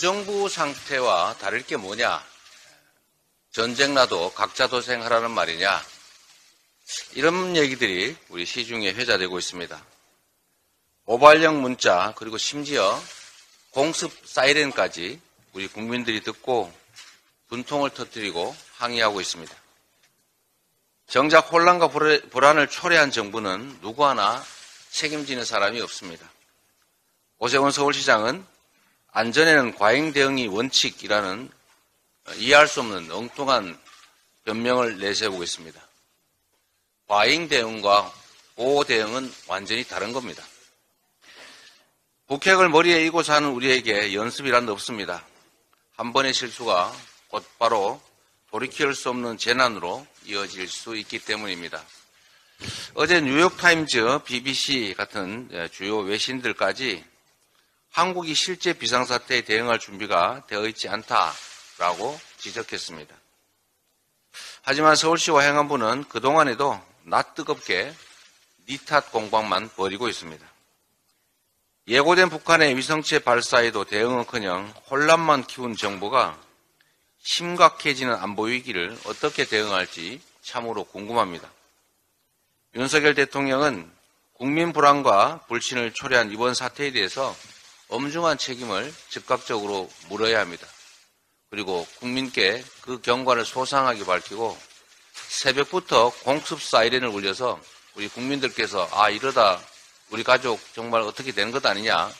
무정부 상태와 다를 게 뭐냐? 전쟁 나도 각자 도생하라는 말이냐? 이런 얘기들이 우리 시중에 회자되고 있습니다. 모바일형 문자 그리고 심지어 공습 사이렌까지 우리 국민들이 듣고 분통을 터뜨리고 항의하고 있습니다. 정작 혼란과 불안을 초래한 정부는 누구 하나 책임지는 사람이 없습니다. 오세훈 서울시장은 안전에는 과잉 대응이 원칙이라는 이해할 수 없는 엉뚱한 변명을 내세우고 있습니다. 과잉 대응과 보호 대응은 완전히 다른 겁니다. 북핵을 머리에 이고 사는 우리에게 연습이란 없습니다. 한 번의 실수가 곧바로 돌이킬 수 없는 재난으로 이어질 수 있기 때문입니다. 어제 뉴욕타임즈, BBC 같은 주요 외신들까지 한국이 실제 비상사태에 대응할 준비가 되어 있지 않다라고 지적했습니다. 하지만 서울시와 행안부는 그동안에도 낯 뜨겁게 니탓 공방만 벌이고 있습니다. 예고된 북한의 위성체 발사에도 대응은커녕 혼란만 키운 정부가 심각해지는 안보 위기를 어떻게 대응할지 참으로 궁금합니다. 윤석열 대통령은 국민 불안과 불신을 초래한 이번 사태에 대해서 엄중한 책임을 즉각적으로 물어야 합니다. 그리고 국민께 그 경과를 소상하게 밝히고 새벽부터 공습 사이렌을 울려서 우리 국민들께서 아 이러다 우리 가족 정말 어떻게 되는 것 아니냐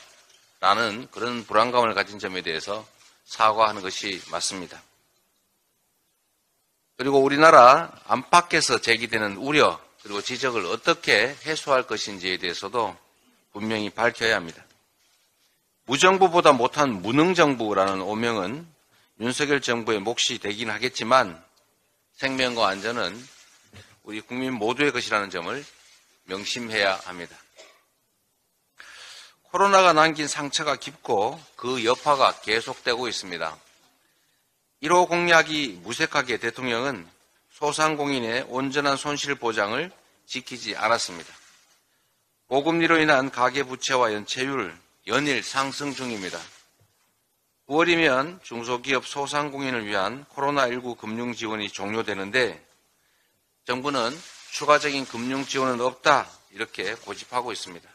라는 그런 불안감을 가진 점에 대해서 사과하는 것이 맞습니다. 그리고 우리나라 안팎에서 제기되는 우려 그리고 지적을 어떻게 해소할 것인지에 대해서도 분명히 밝혀야 합니다. 무정부보다 못한 무능정부라는 오명은 윤석열 정부의 몫이 되긴 하겠지만 생명과 안전은 우리 국민 모두의 것이라는 점을 명심해야 합니다. 코로나가 남긴 상처가 깊고 그 여파가 계속되고 있습니다. 1호 공약이 무색하게 대통령은 소상공인의 온전한 손실 보장을 지키지 않았습니다. 고금리로 인한 가계부채와 연체율 연일 상승 중입니다. 9월이면 중소기업 소상공인을 위한 코로나19 금융 지원이 종료되는데 정부는 추가적인 금융 지원은 없다 이렇게 고집하고 있습니다.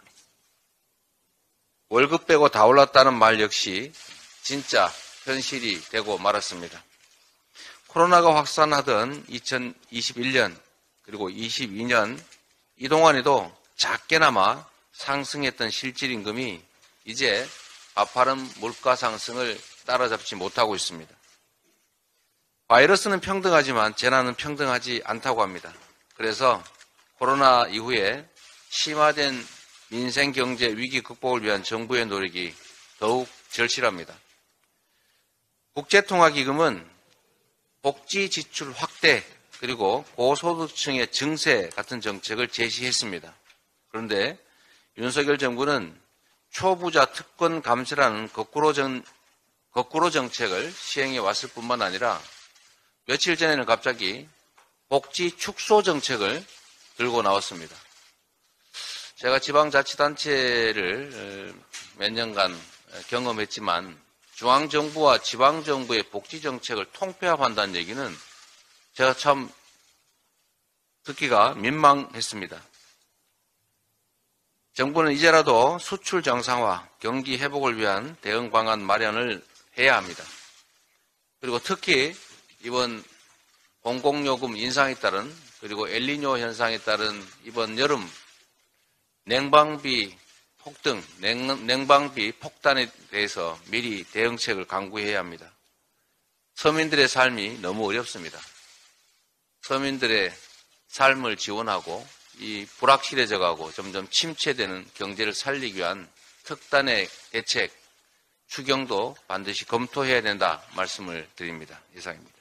월급 빼고 다 올랐다는 말 역시 진짜 현실이 되고 말았습니다. 코로나가 확산하던 2021년 그리고 22년 이동안에도 작게나마 상승했던 실질 임금이 이제 가파른 물가 상승을 따라잡지 못하고 있습니다. 바이러스는 평등하지만 재난은 평등하지 않다고 합니다. 그래서 코로나 이후에 심화된 민생 경제 위기 극복을 위한 정부의 노력이 더욱 절실합니다. 국제통화기금은 복지 지출 확대 그리고 고소득층의 증세 같은 정책을 제시했습니다. 그런데 윤석열 정부는 초부자 특권 감세라는 거꾸로, 정, 거꾸로 정책을 시행해 왔을 뿐만 아니라 며칠 전에는 갑자기 복지 축소 정책을 들고 나왔습니다. 제가 지방자치단체를 몇 년간 경험했지만 중앙정부와 지방정부의 복지정책을 통폐합한다는 얘기는 제가 참 듣기가 민망했습니다. 정부는 이제라도 수출 정상화, 경기 회복을 위한 대응 방안 마련을 해야 합니다. 그리고 특히 이번 공공요금 인상에 따른 그리고 엘리뇨 현상에 따른 이번 여름 냉방비 폭등, 냉, 방비 폭탄에 대해서 미리 대응책을 강구해야 합니다. 서민들의 삶이 너무 어렵습니다. 서민들의 삶을 지원하고 이 불확실해져 가고 점점 침체되는 경제를 살리기 위한 특단의 대책, 추경도 반드시 검토해야 된다 말씀을 드립니다. 이상입니다.